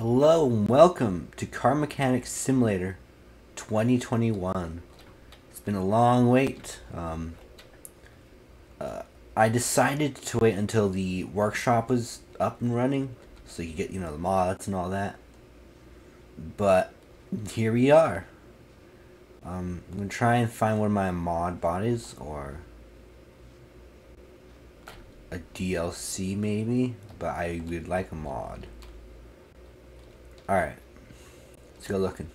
Hello and welcome to Car Mechanics Simulator 2021. It's been a long wait. Um, uh, I decided to wait until the workshop was up and running so you get, you know, the mods and all that. But here we are. Um, I'm going to try and find one of my mod bodies or a DLC maybe, but I would like a mod. Alright. Let's go looking.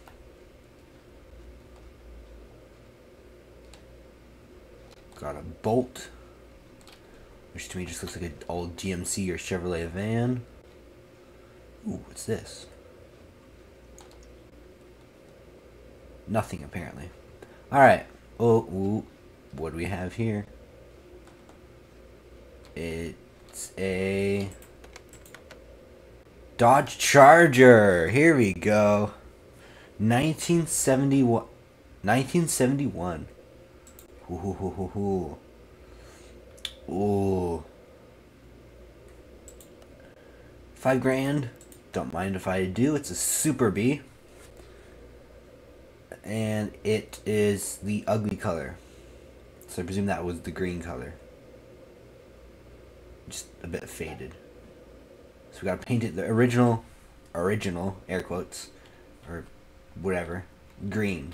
Got a Bolt. Which to me just looks like an old GMC or Chevrolet van. Ooh, what's this? Nothing, apparently. Alright. Oh, ooh. What do we have here? It's a Dodge Charger. Here we go. 1971. 1971. Ooh, ooh. Five grand. Don't mind if I do. It's a Super Bee. And it is the ugly color. So I presume that was the green color. Just a bit faded. So we gotta paint it the original, original, air quotes, or whatever, green.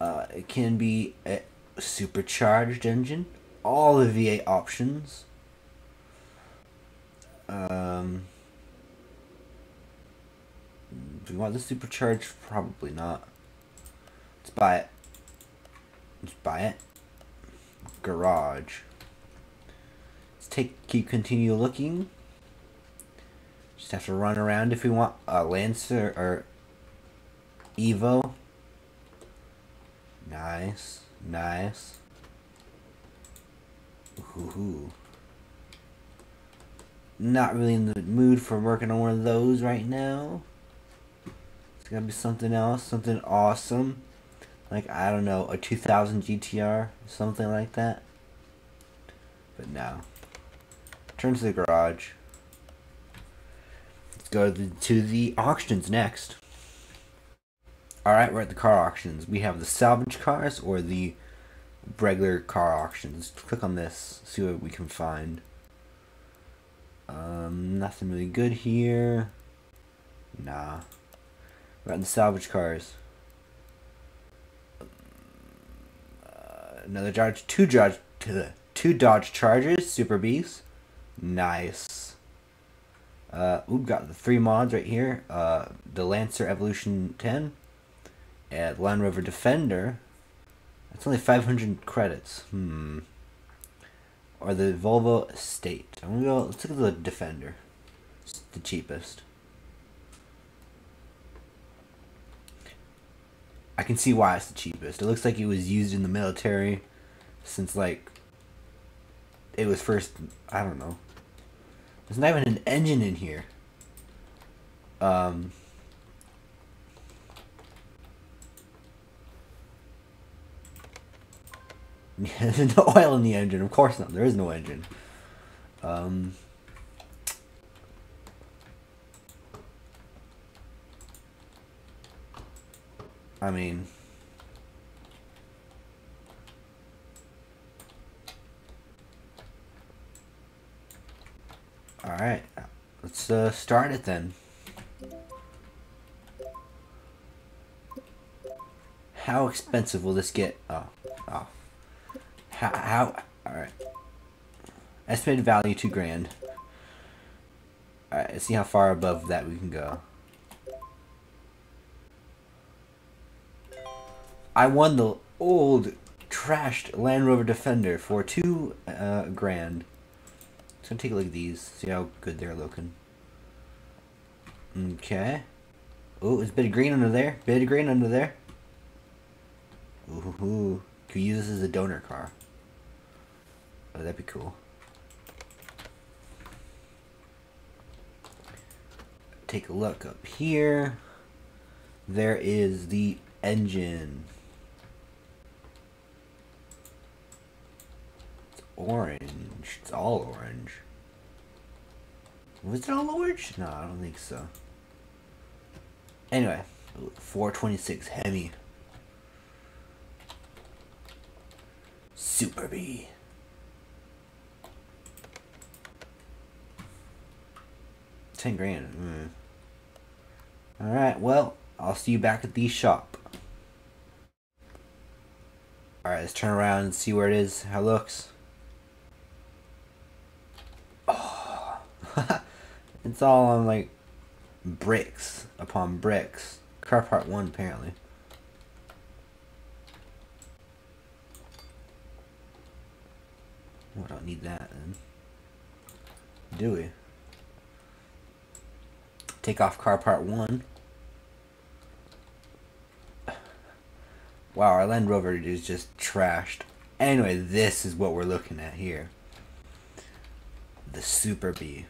Uh, it can be a supercharged engine, all the V8 options. Um, do we want the supercharged? Probably not. Let's buy it. Let's buy it. Garage. Let's take keep continue looking. Just have to run around if we want a Lancer or Evo. Nice, nice. Ooh. Not really in the mood for working on one of those right now. It's gotta be something else, something awesome. Like, I don't know, a 2000 GTR, something like that. But no. Turn to the garage. Go to the, auctions next. Alright, we're at the car auctions. We have the salvage cars or the regular car auctions. Click on this, see what we can find. Um, nothing really good here. Nah. We're at the salvage cars. Another Dodge, two Dodge, two Dodge Chargers, Super Bees. Nice. Uh, we've got the three mods right here. Uh, the Lancer Evolution 10. And Land Rover Defender. That's only 500 credits. Hmm. Or the Volvo Estate. I'm gonna go, let's look at the Defender. It's the cheapest. I can see why it's the cheapest. It looks like it was used in the military since like it was first I don't know. There's not even an engine in here. Um There's no oil in the engine. Of course not. There is no engine. Um, I mean... Alright, let's uh, start it then. How expensive will this get? Oh, oh. How, how, alright. Estimated value, two grand. Alright, let's see how far above that we can go. I won the old, trashed Land Rover Defender for two uh, grand. Gonna take a look at these, see how good they're looking. Okay. Oh, there's a bit of green under there. Bit of green under there. Ooh, could use this as a donor car. Oh, that'd be cool. Take a look up here. There is the engine. Orange. It's all orange. Was it all orange? No, I don't think so. Anyway, 426 Hemi. Super Bee. Ten grand. Mm. Alright, well, I'll see you back at the shop. Alright, let's turn around and see where it is, how it looks. Oh. it's all on like bricks upon bricks. Car part one apparently. We don't need that then. Do we? Take off car part one. Wow, our Land Rover is just trashed. Anyway, this is what we're looking at here. The Super Bee.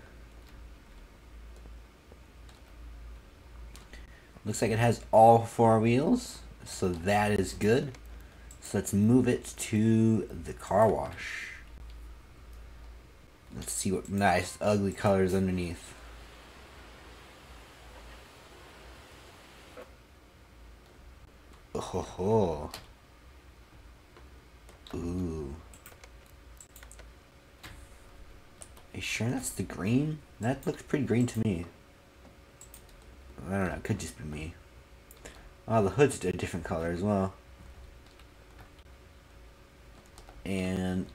Looks like it has all four wheels, so that is good. So let's move it to the car wash. Let's see what nice, ugly colors underneath. Oh ho ho. Ooh. Are you sure that's the green? That looks pretty green to me. I don't know, it could just be me. Oh, the hood's a different color as well. And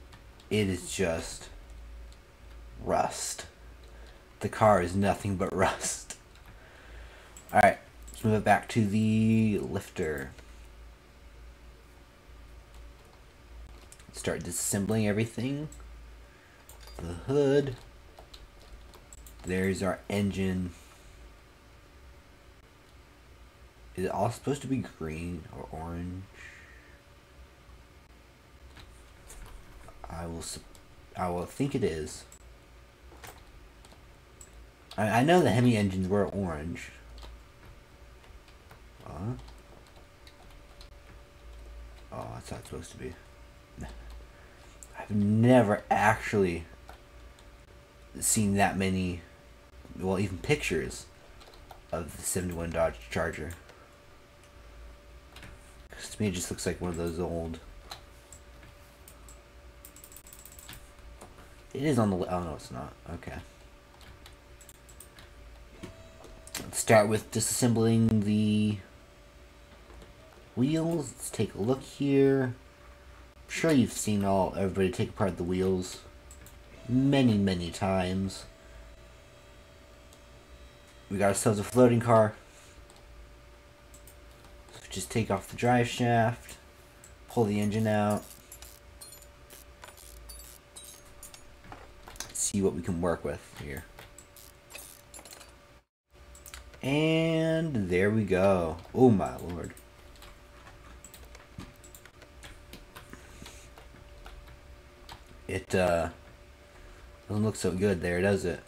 it is just rust. The car is nothing but rust. Alright, let's move it back to the lifter. Start disassembling everything. The hood. There's our engine. Is it all supposed to be green or orange? I will. I will think it is. I, I know the Hemi engines were orange. Uh, oh, that's not supposed to be. I've never actually seen that many, well, even pictures of the 71 Dodge Charger. To me, it just looks like one of those old. It is on the. Oh no, it's not. Okay. Let's start with disassembling the wheels. Let's take a look here. I'm sure you've seen all everybody take apart the wheels many, many times. We got ourselves a floating car. Just take off the drive shaft, pull the engine out, see what we can work with here. And there we go. Oh my lord. It uh, doesn't look so good there, does it?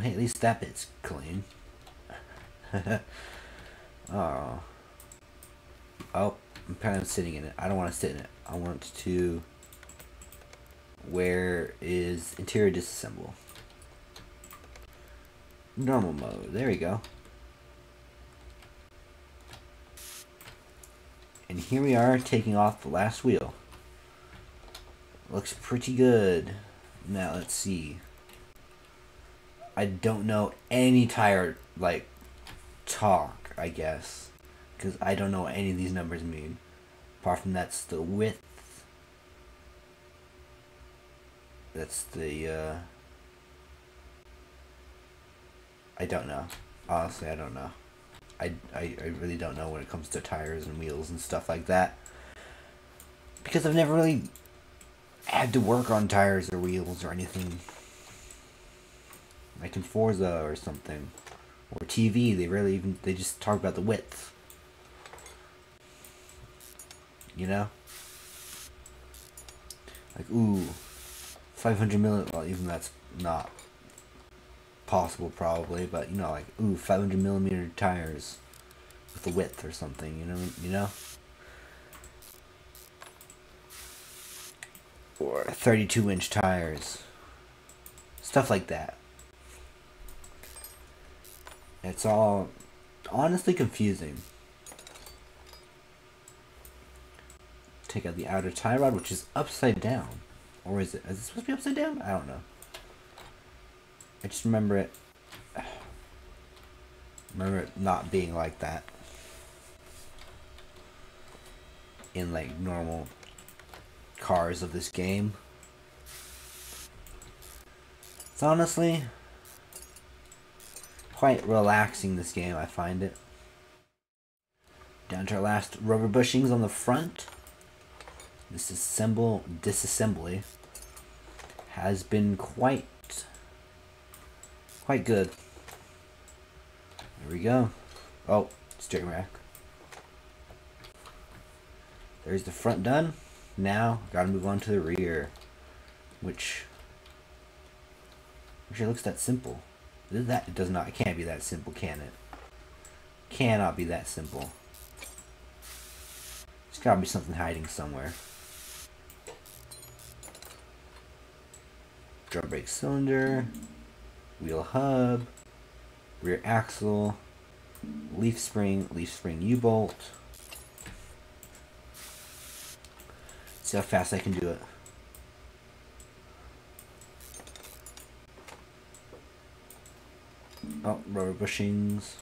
Hey, at least that bit's clean. oh. Oh, I'm kind of sitting in it. I don't want to sit in it. I want to where is interior disassemble? Normal mode. There we go. And here we are taking off the last wheel. Looks pretty good. Now let's see. I don't know any tire like talk, I guess. Because I don't know what any of these numbers mean. Apart from that's the width that's the uh, I don't know. Honestly, I don't know. I, I, I really don't know when it comes to tires and wheels and stuff like that. Because I've never really had to work on tires or wheels or anything. Like in Forza or something. Or TV, they rarely even, they just talk about the width. You know? Like, ooh, 500 millimeter, well, even that's not possible probably, but you know, like, ooh, 500 millimeter tires with the width or something, you know, you know? Or 32 inch tires. Stuff like that. It's all honestly confusing. Take out the outer tie rod, which is upside down. Or is it? Is it supposed to be upside down? I don't know. I just remember it. Remember it not being like that. In like normal cars of this game. It's honestly quite relaxing this game, I find it. Down to our last rubber bushings on the front. This assemble disassembly has been quite quite good. There we go. Oh, steering rack. There's the front done. Now, gotta move on to the rear. Which, which looks that simple. That it does not. It can't be that simple, can it? Cannot be that simple. There's gotta be something hiding somewhere. Drum brake cylinder, wheel hub, rear axle, leaf spring, leaf spring U-bolt. See how fast I can do it. Oh, rubber bushings.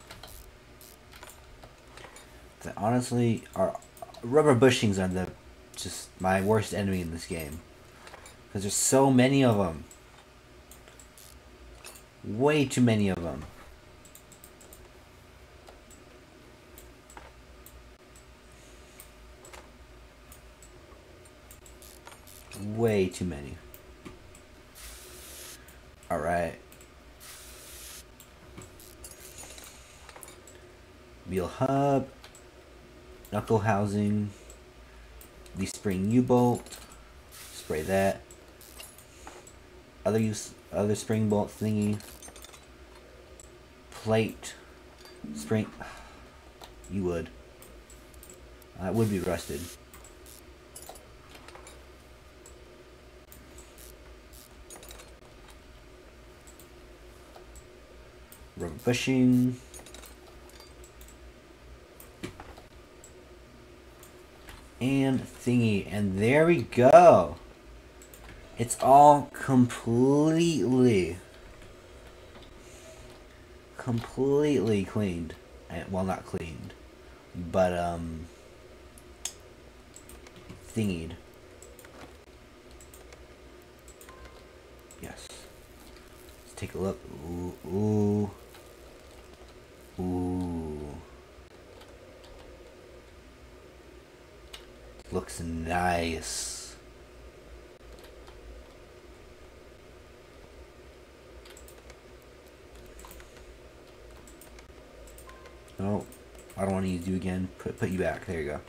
That honestly are rubber bushings are the just my worst enemy in this game because there's so many of them. Way too many of them. Way too many. Alright. Wheel hub, knuckle housing, the spring U-bolt, spray that, other use other spring bolt thingy, plate, spring, you would, uh, that would be rusted. Rubber bushing, and thingy. And there we go. It's all completely, completely cleaned. Well, not cleaned, but, um, thingied. Yes. Let's take a look. Ooh, ooh, ooh. Looks nice. Oh, I don't want to use you again. Put, put you back. There you go.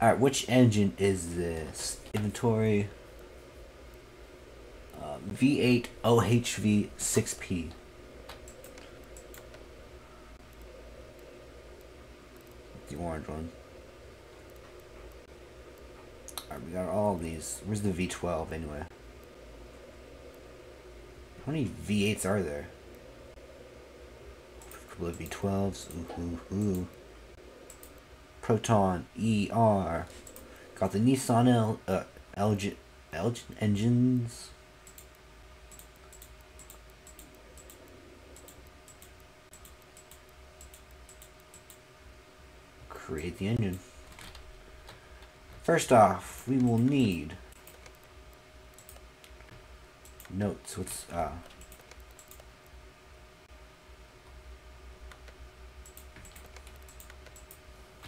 Alright, which engine is this? Inventory. Uh, V8 OHV 6P. The orange one. Alright, we got all these. Where's the V12 anyway? How many V8s are there? A couple of V12s. Ooh, ooh, ooh. Proton ER. Got the Nissan L, uh, Elgin, Elgin engines. Create the engine. First off, we will need notes. What's uh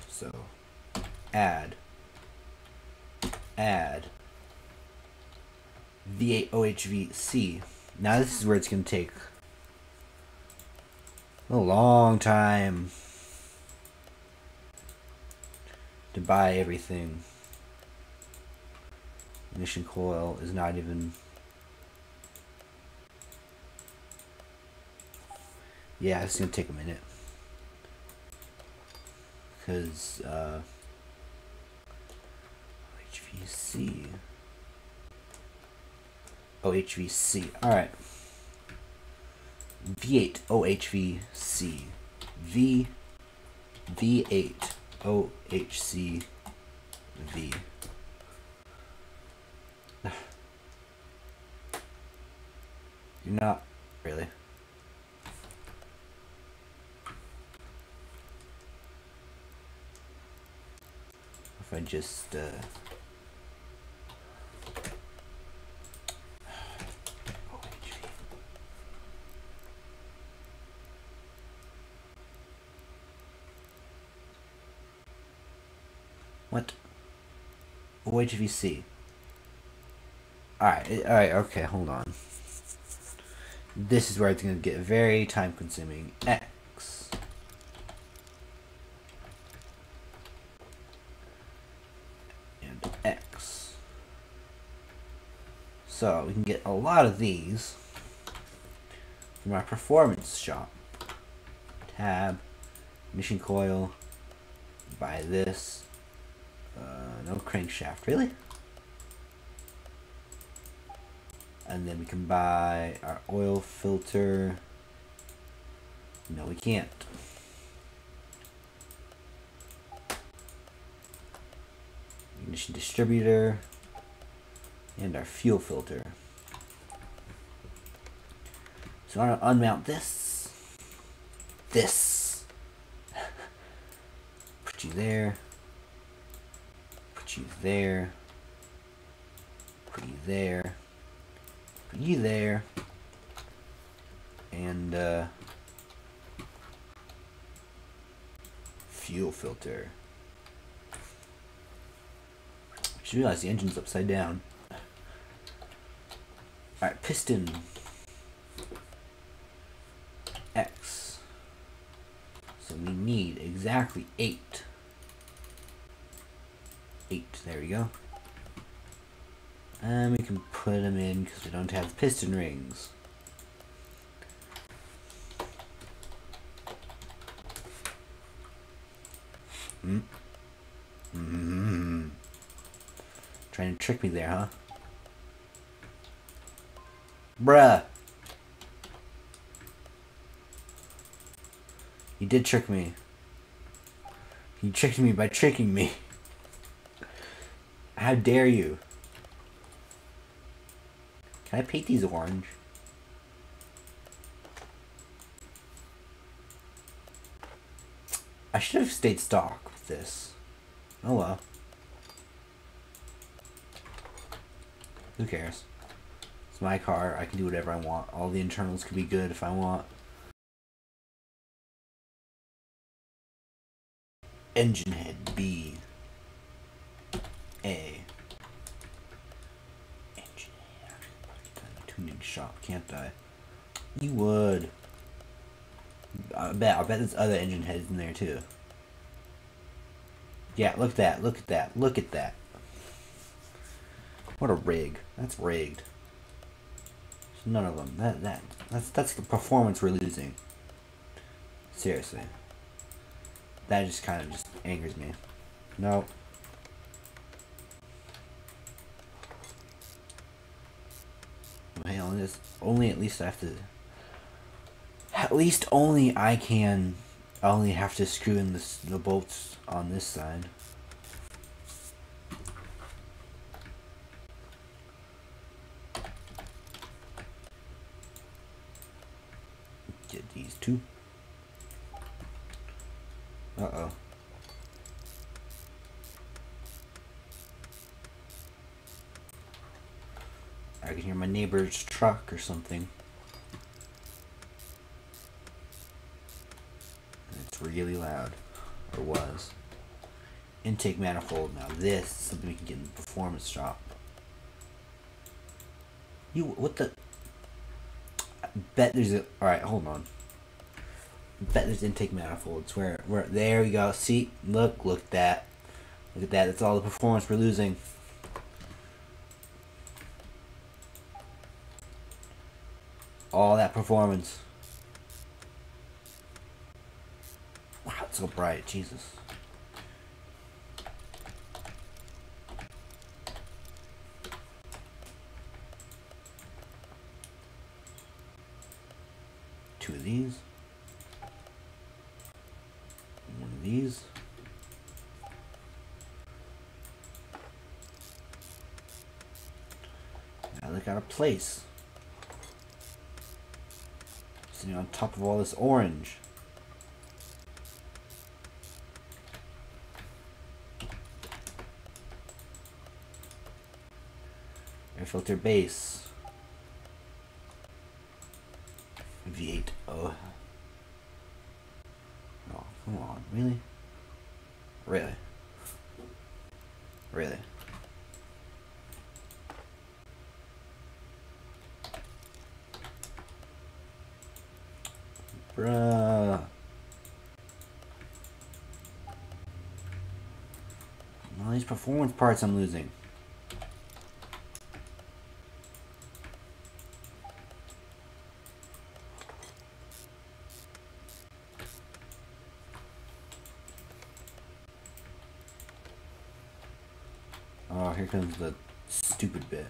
so add add V8 OHVC. Now this is where it's gonna take a long time to buy everything. Ignition coil is not even... Yeah, it's going to take a minute. Because, uh... HVC... Oh, HVC. Alright. V8 OHVC. V V8 OHC You're not really. If I just uh What? OHVC. Alright, alright, okay, hold on. This is where it's going to get very time consuming. X. And X. So we can get a lot of these from our performance shop. Tab, mission coil, buy this. Uh, no crankshaft, really? And then we can buy our oil filter. No we can't. Ignition distributor and our fuel filter. So I'm gonna unmount this. This. Put you there. Put you there. Put you there you there. And uh, fuel filter. Just realize the engine's upside down. Alright, piston. X. So we need exactly eight. Eight, there we go. And we can put them in because we don't have piston rings. Mm. Mm -hmm. Trying to trick me there, huh? Bruh. You did trick me. You tricked me by tricking me. How dare you? Can I paint these orange? I should have stayed stock with this. Oh well. Who cares? It's my car. I can do whatever I want. All the internals could be good if I want. Engine head B. A. tuning shop, can't I? You would. I bet. I bet there's other engine heads in there too. Yeah, look at that. Look at that. Look at that. What a rig. That's rigged. There's none of them. That that that's that's the performance we're losing. Seriously. That just kind of just angers me. Nope. Hey, only only at least I have to at least only I can I only have to screw in this, the bolts on this side. Get these two. Uh-oh. I can hear my neighbor's truck or something. It's really loud. Or was. Intake manifold. Now this is something we can get in the performance shop. You, what the? I bet there's a, alright, hold on. I bet there's intake manifolds where, where, there we go. See, look, look at that. Look at that, that's all the performance we're losing. All that performance. Wow, it's so bright, Jesus. Two of these. One of these. Now they got a place. On top of all this orange. Air filter base. V8. Oh. No, come on. Really? Really? Really? Bruh. All these performance parts I'm losing. Oh, here comes the stupid bit.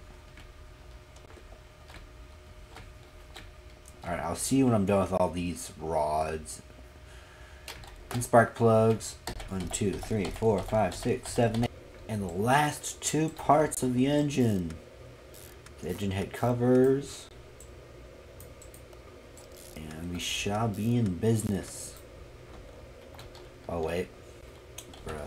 Alright, I'll see you when I'm done with all these rods and spark plugs. One, two, three, four, five, six, seven, eight. And the last two parts of the engine. The engine head covers. And we shall be in business. Oh, wait. Bruh.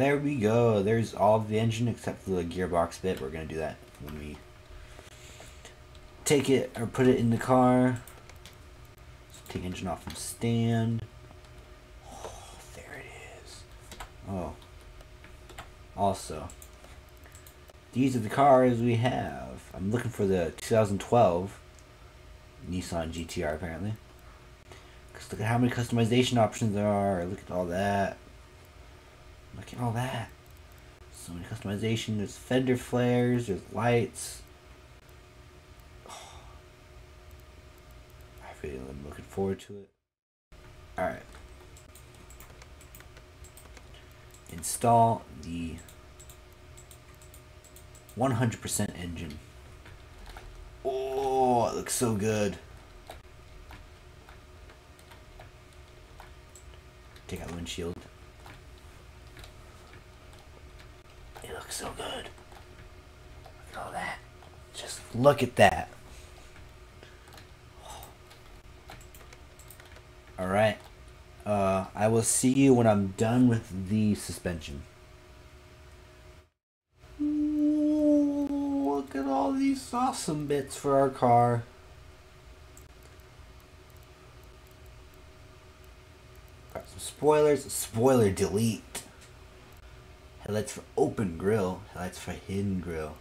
There we go. There's all of the engine except for the gearbox bit. We're going to do that when we take it or put it in the car. Take engine off from stand. Oh, there it is. Oh. Also, these are the cars we have. I'm looking for the 2012 Nissan GTR apparently. Because look at how many customization options there are. Look at all that. Look at all that. So many customization. There's fender flares. There's lights. Oh. I really am looking forward to it. Alright. Install the 100% engine. Oh, it looks so good. Take out the windshield. It looks so good. Look at all that. Just look at that. Alright. Uh, I will see you when I'm done with the suspension. Ooh, look at all these awesome bits for our car. Got some spoilers. Spoiler delete. Headlights for open grill. Headlights for hidden grill.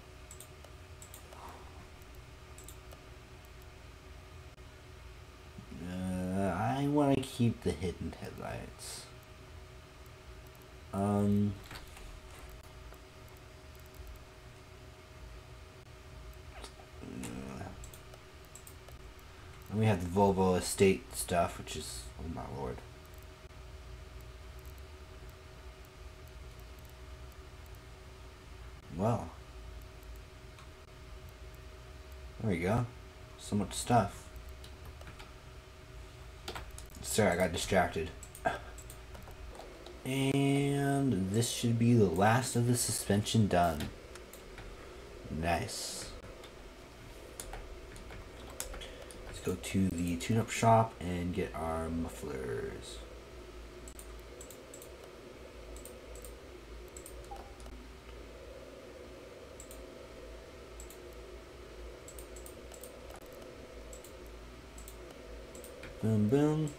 Uh, I want to keep the hidden headlights. Um. And we have the Volvo estate stuff, which is, oh my lord. Well. There we go. So much stuff. Sorry, I got distracted. And this should be the last of the suspension done. Nice. Let's go to the tune-up shop and get our mufflers. Boom, boom.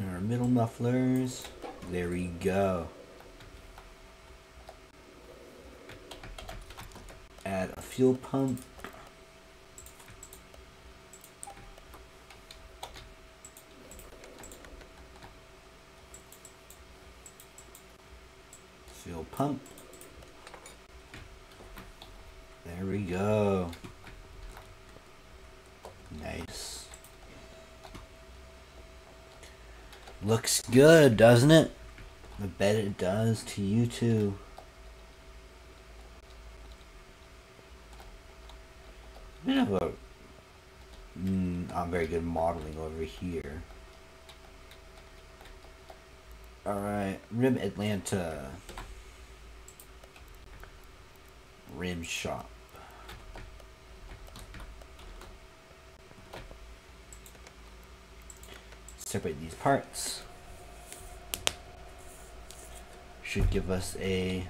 Our middle mufflers. There we go. add a fuel pump. Fuel pump. There we go. Nice. Looks good, doesn't it? I bet it does to you too. bit of a mm, not very good modeling over here. Alright, Rim Atlanta. Rim Shop. Separate these parts. Should give us a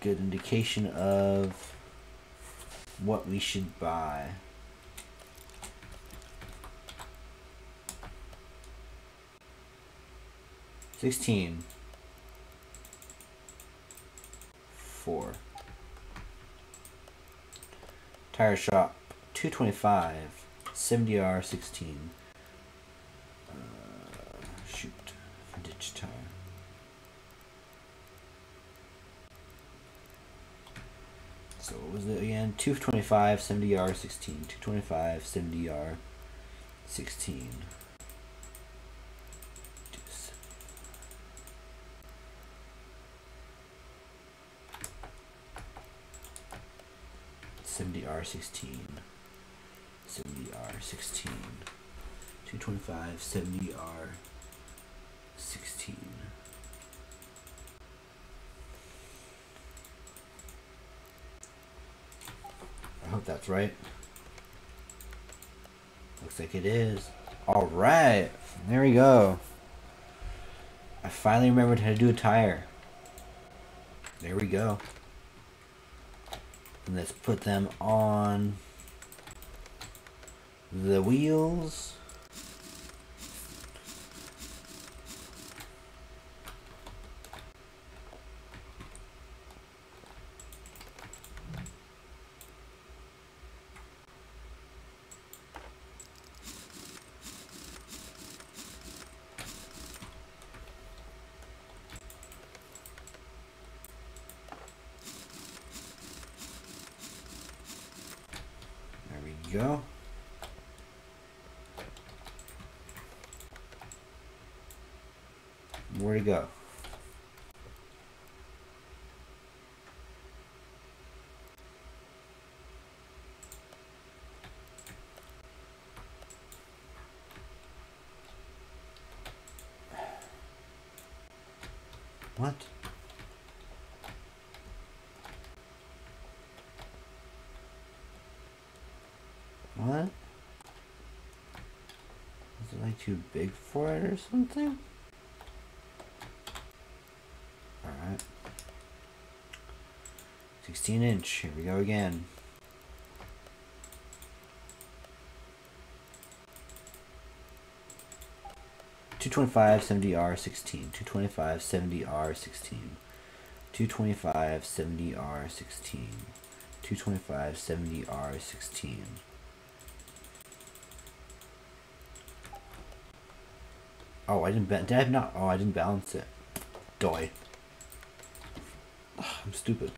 good indication of what we should buy. Sixteen. Four. Tire shop. Two twenty five. Seventy R sixteen. Uh, shoot. Vintage tire. So what was it again? 225, 70R, 16. 225, 70R, 16. Seventy R sixteen, seventy R sixteen, two twenty five, seventy R sixteen. I hope that's right. Looks like it is. Alright, there we go. I finally remembered how to do a tire. There we go. And let's put them on the wheels. There we go. Where to go? What? What? Is it like too big for it or something? Alright. 16 inch. Here we go again. Two twenty five seventy R sixteen. Two twenty five seventy R sixteen. Two twenty five seventy R sixteen. Two twenty five seventy R sixteen. Oh, I didn't. Did I have not? Oh, I didn't balance it. Doy. I'm stupid.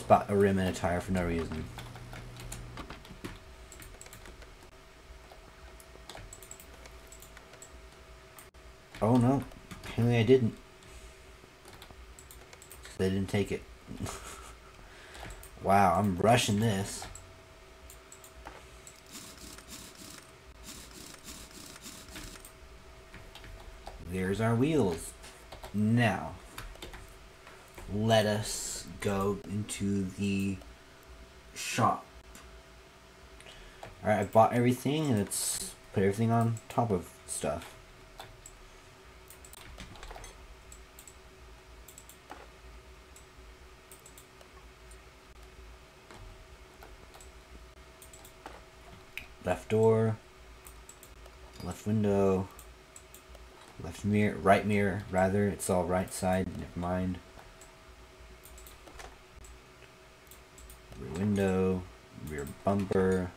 Bought a rim and a tire for no reason. Oh no, apparently I didn't. They didn't take it. wow, I'm rushing this. There's our wheels. Now, let us go into the shop. Alright, I bought everything. Let's put everything on top of stuff. Left door. Left window. Left mirror, right mirror, rather. It's all right side, never mind. Window, rear bumper,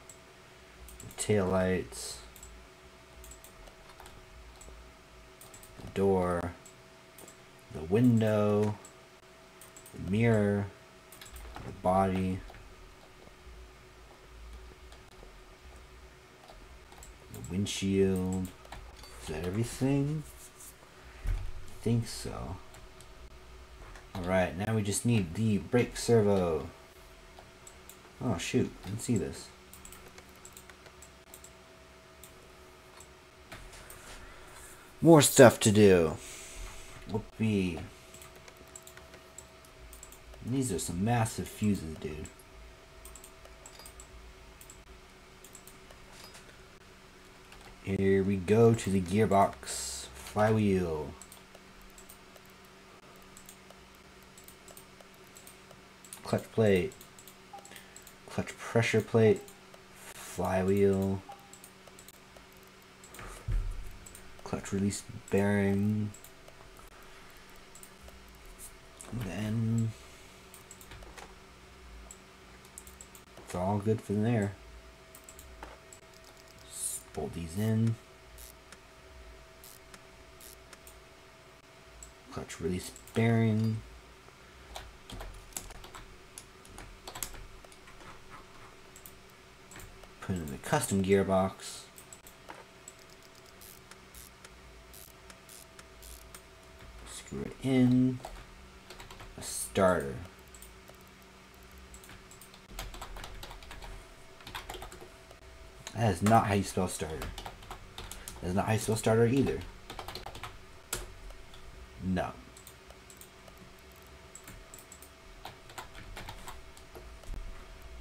tail lights, the door, the window, the mirror, the body, the windshield. Is that everything? I think so. Alright, now we just need the brake servo. Oh shoot, I didn't see this. More stuff to do. Whoopee. These are some massive fuses, dude. Here we go to the gearbox flywheel. Clutch plate. Clutch pressure plate. Flywheel. Clutch release bearing. Then it's all good from there bolt these in. Clutch release bearing. Put in the custom gearbox. Screw it in. A starter. That is not how you spell starter. That is not how you spell starter either. No.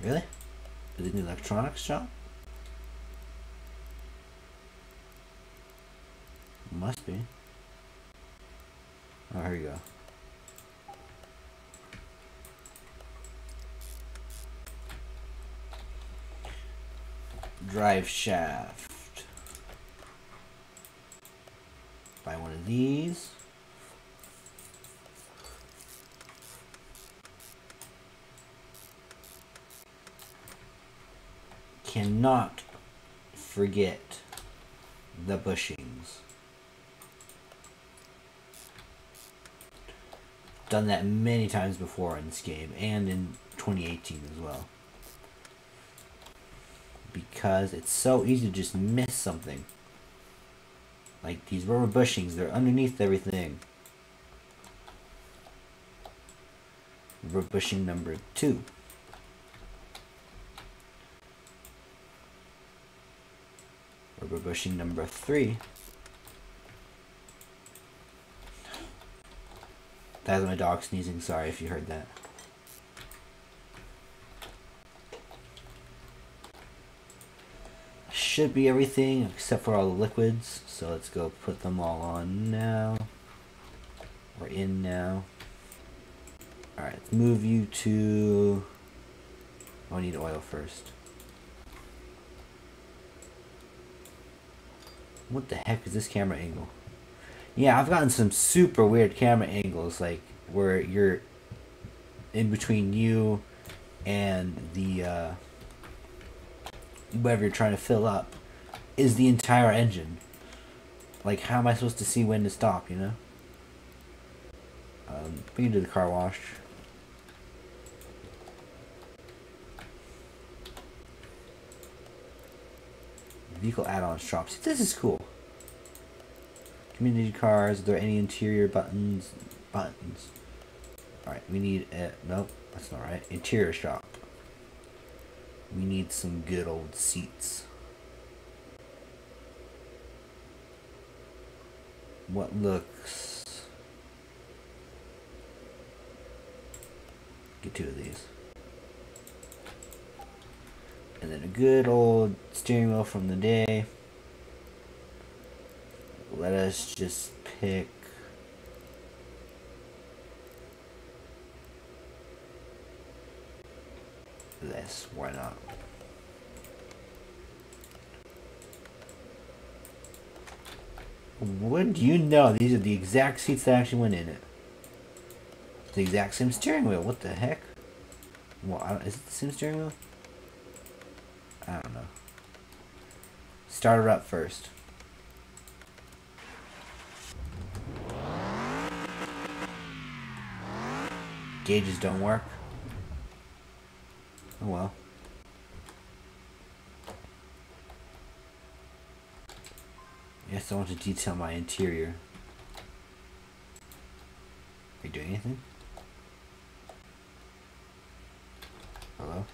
Really? Is it an electronics shop? Must be. Oh, here you go. drive shaft. Buy one of these. Cannot forget the bushings. Done that many times before in this game and in 2018 as well because it's so easy to just miss something. Like these rubber bushings, they're underneath everything. Rubber bushing number two. Rubber bushing number three. That's my dog sneezing, sorry if you heard that. should be everything except for all the liquids. So let's go put them all on now. We're in now. Alright, let's move you to... Oh, I need oil first. What the heck is this camera angle? Yeah, I've gotten some super weird camera angles, like where you're in between you and the uh, whatever you're trying to fill up is the entire engine. Like, how am I supposed to see when to stop, you know? Um, we can do the car wash. Vehicle add-on shops. This is cool. Community cars. Are there any interior buttons? Buttons. Alright, we need a... Nope, that's not right. Interior shop. We need some good old seats. What looks... Get two of these. And then a good old steering wheel from the day. Let us just pick this. Why not? Wouldn't you know these are the exact seats that actually went in it? The exact same steering wheel. What the heck? Well, is it the same steering wheel? I don't know. Start her up first. Gauges don't work. Oh well. Yes, I want to detail my interior. Are you doing anything? Hello?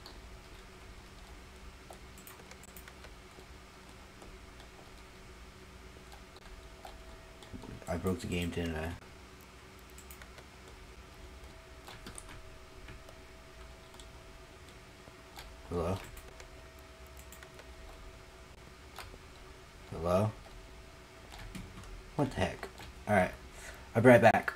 I broke the game, didn't I? Hello? Hello? What the heck? Alright. I'll be right back.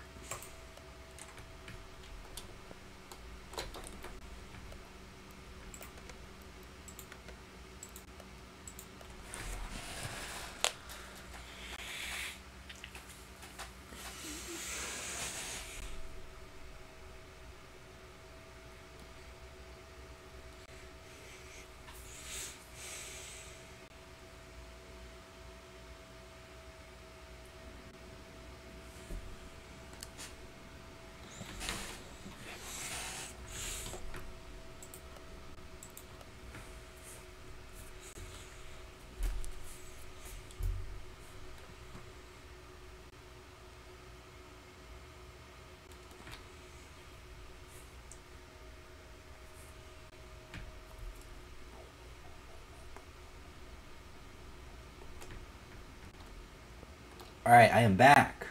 Alright, I am back.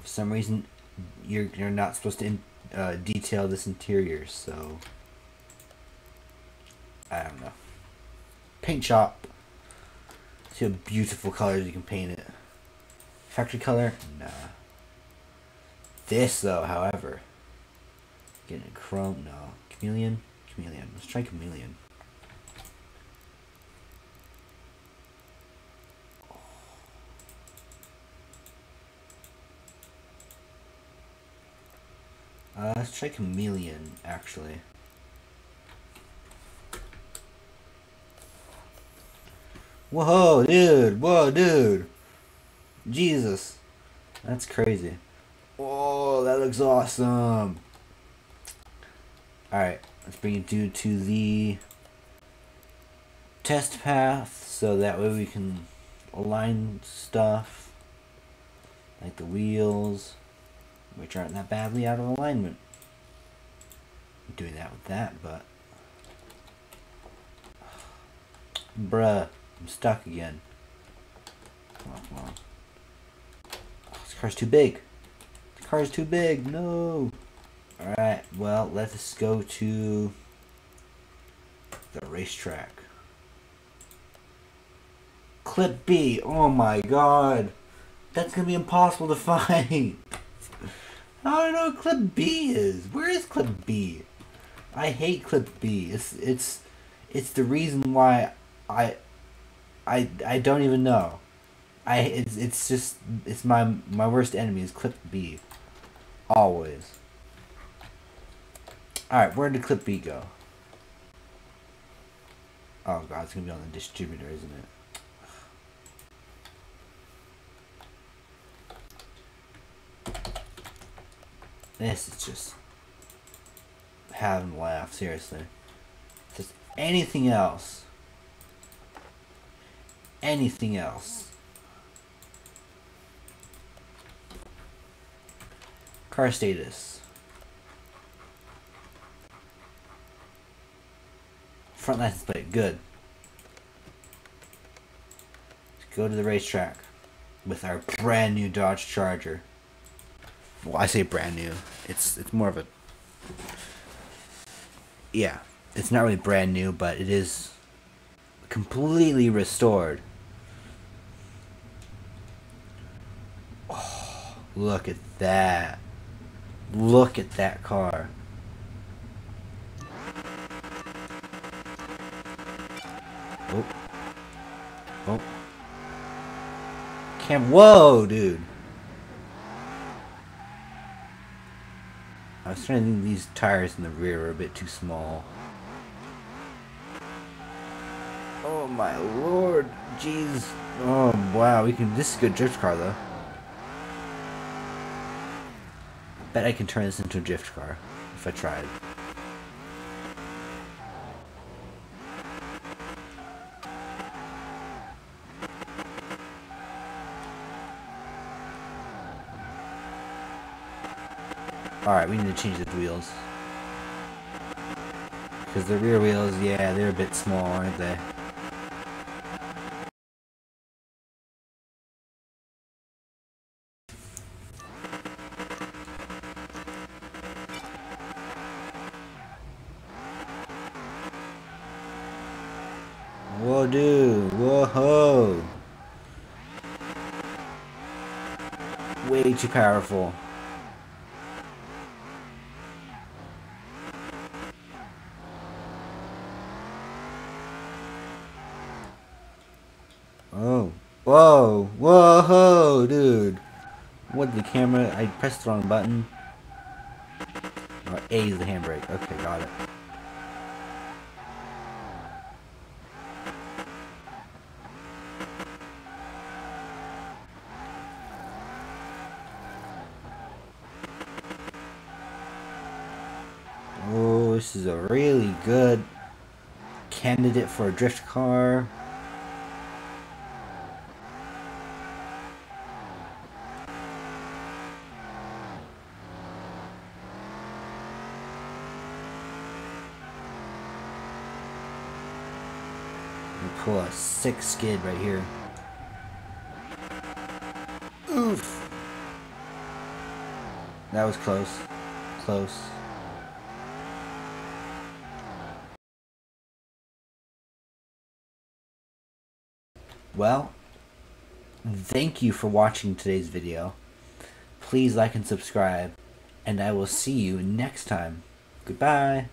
For some reason, you're, you're not supposed to in, uh, detail this interior, so... I don't know. Paint shop. See how beautiful colors you can paint it. Factory color? Nah. This, though, however. Getting a chrome? No. Chameleon? Chameleon. Let's try chameleon. Uh, let's try Chameleon, actually. Whoa, dude! Whoa, dude! Jesus. That's crazy. Whoa, that looks awesome! Alright, let's bring it due to the test path so that way we can align stuff like the wheels which aren't that badly out of alignment. I'm doing that with that, but... Bruh, I'm stuck again. Come on. Oh, this car's too big. The car's too big, no! Alright, well, let's go to the racetrack. Clip B, oh my god! That's gonna be impossible to find! I don't know what clip B is. Where is clip B? I hate clip B. It's it's it's the reason why I I I don't even know. I it's it's just it's my my worst enemy is clip B. Always. Alright, where did clip B go? Oh god, it's gonna be on the distributor, isn't it? This is just having a laugh, seriously. Just anything else. Anything else. Car status. Front license plate, good. Let's go to the racetrack with our brand new Dodge Charger well, I say brand new. It's it's more of a yeah. It's not really brand new, but it is completely restored. Oh, look at that. Look at that car. Oh. Oh. Cam, whoa, dude. I was trying to think these tires in the rear are a bit too small. Oh my lord, jeez. Oh wow, we can. This is a good drift car though. Bet I can turn this into a drift car if I tried. Alright, we need to change the wheels. Because the rear wheels, yeah, they're a bit small, aren't they? Whoa, dude. Whoa. Way too powerful. Oh. Whoa. Whoa, dude. What, the camera? I pressed the wrong button. Oh, A is the handbrake. Okay, got it. Oh, this is a really good candidate for a drift car. Pull a sick skid right here. Oof. That was close. Close. Well, thank you for watching today's video. Please like and subscribe, and I will see you next time. Goodbye.